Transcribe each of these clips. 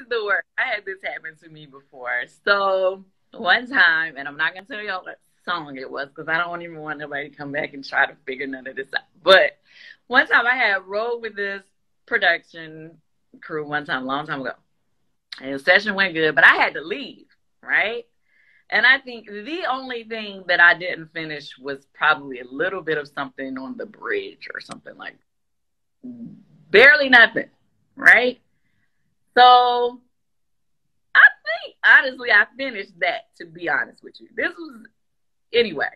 is the worst. I had this happen to me before. So one time, and I'm not gonna tell y'all what song it was because I don't even want nobody to come back and try to figure none of this out. But one time I had rode with this production crew one time, a long time ago. And the session went good, but I had to leave, right? And I think the only thing that I didn't finish was probably a little bit of something on the bridge or something like barely nothing, right? So I think honestly I finished that to be honest with you. This was anyway.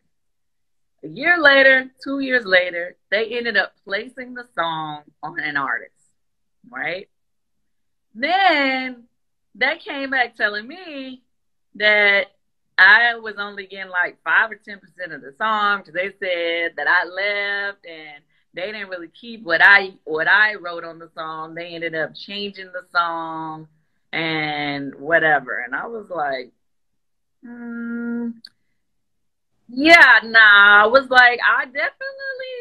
A year later, two years later, they ended up placing the song on an artist, right? Then they came back telling me that I was only getting like five or ten percent of the song because they said that I left and they didn't really keep what I what I wrote on the song. They ended up changing the song and whatever. And I was like, hmm, yeah, nah. I was like, I definitely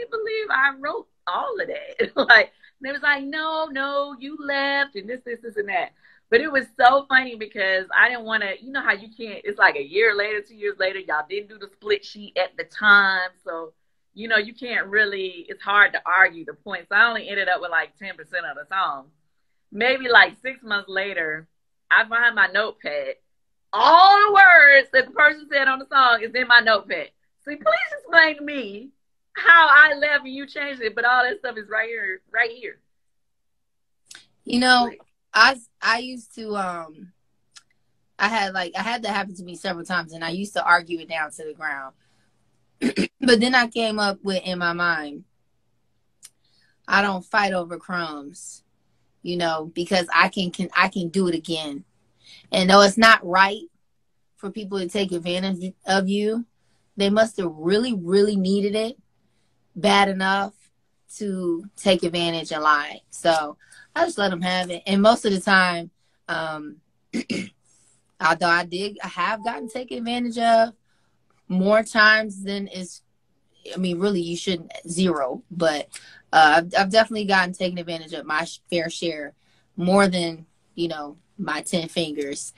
believe I wrote all of that. like, they was like, no, no, you left and this, this, this, and that. But it was so funny because I didn't want to, you know how you can't, it's like a year later, two years later, y'all didn't do the split sheet at the time. So, you know, you can't really, it's hard to argue the points. So I only ended up with like 10% of the song. Maybe like six months later, I find my notepad. All the words that the person said on the song is in my notepad. See, please explain to me how I left and you changed it, but all that stuff is right here, right here. You know, I I used to um I had like I had that happen to me several times and I used to argue it down to the ground. But then I came up with in my mind I don't fight over crumbs, you know, because I can can I can do it again. And though it's not right for people to take advantage of you, they must have really really needed it bad enough to take advantage and lie. So I just let them have it. And most of the time, um, although I did, I have gotten taken advantage of more times than is. I mean, really, you shouldn't zero, but uh, I've, I've definitely gotten taken advantage of my fair share, more than you know my ten fingers,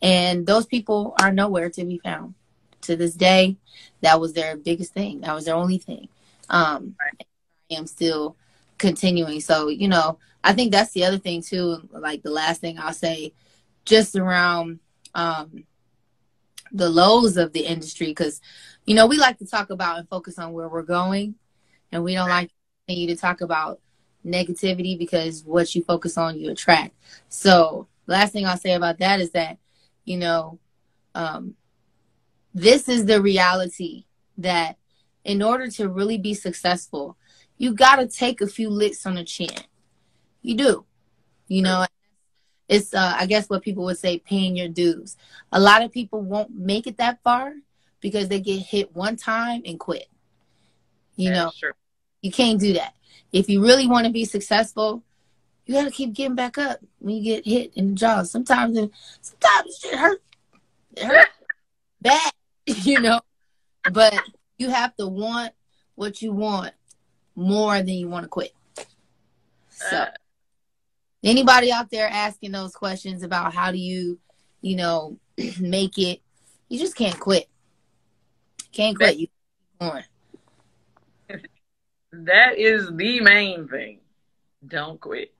and those people are nowhere to be found. To this day, that was their biggest thing. That was their only thing. Um. I am still continuing. So, you know, I think that's the other thing too. Like the last thing I'll say, just around um, the lows of the industry, because you know we like to talk about and focus on where we're going, and we don't like you to talk about negativity because what you focus on you attract. So, last thing I'll say about that is that, you know, um, this is the reality that in order to really be successful, you got to take a few licks on the chin. You do. You know, it's, uh, I guess what people would say, paying your dues. A lot of people won't make it that far because they get hit one time and quit. You know, you can't do that. If you really want to be successful, you got to keep getting back up when you get hit in the jaw. Sometimes, it, sometimes it hurt. It hurt bad, you know, but you have to want what you want more than you want to quit. So, uh, anybody out there asking those questions about how do you, you know, make it, you just can't quit. Can't quit. You on. That is the main thing. Don't quit.